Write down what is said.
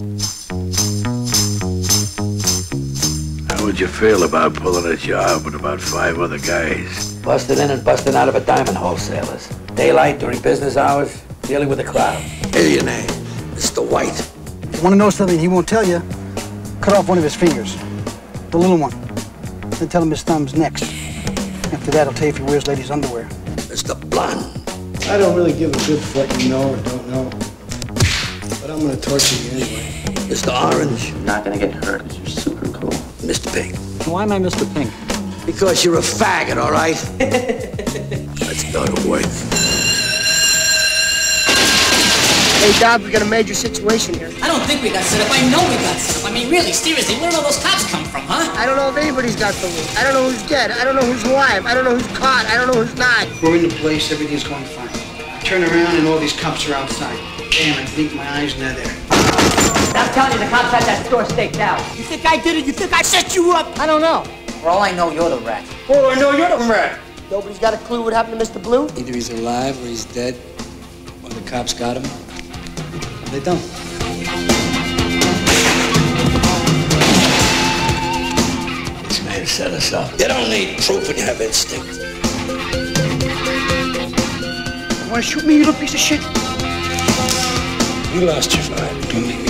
How would you feel about pulling a job with about five other guys? Busting in and busting out of a diamond wholesalers. Daylight during business hours, dealing with a crowd. Hear your name, Mr. White. Want to know something he won't tell you? Cut off one of his fingers. The little one. Then tell him his thumb's next. After that, I'll tell you if he wears ladies' underwear. Mr. Blonde. I don't really give a good fuck you know or don't know. But I'm gonna torture you anyway. Mr. Orange. You're not gonna get hurt because you're super cool. Mr. Pink. Why am I Mr. Pink? Because you're a faggot, all right? Let's go to work. Hey, Doc, we got a major situation here. I don't think we got set up. I know we got set up. I mean, really, seriously, where did all those cops come from, huh? I don't know if anybody's got the loot. I don't know who's dead. I don't know who's alive. I don't know who's caught. I don't know who's not. We're in the place, everything's going fine. I turn around and all these cops are outside. Damn, I blink my eyes and they're there. I'm telling you, the cops had that store staked out. You think I did it? You think I set you up? I don't know. For all I know, you're the rat. Oh, I know you're the rat. Nobody's got a clue what happened to Mr. Blue? Either he's alive or he's dead, or the cops got him, or they don't. This man set us up. You don't need proof when you have instinct. Shoot me, you little piece of shit? You lost your mind. Make me